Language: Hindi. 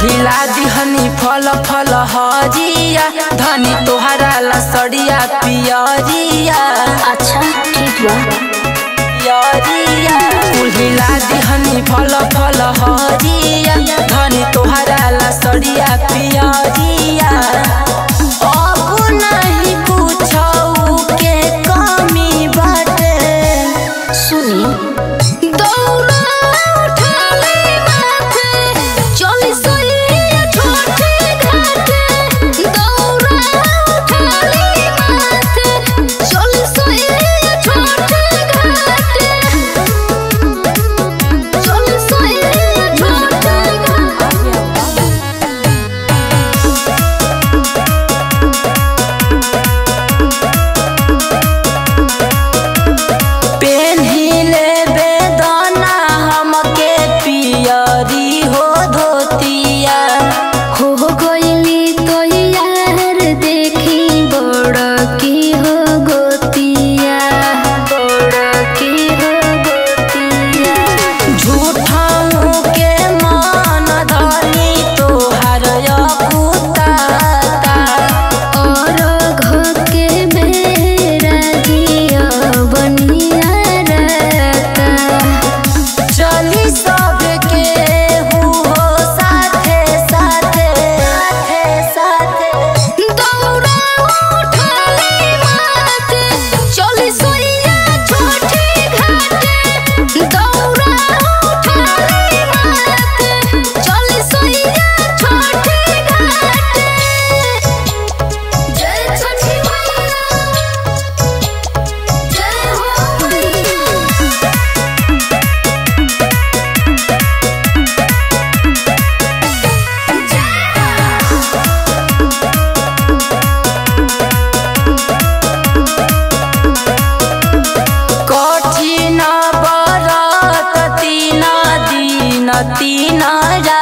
भिला दिहनी फल फल हजिया। धनी तोहरा लसड़िया सड़िया पियरिया किनारा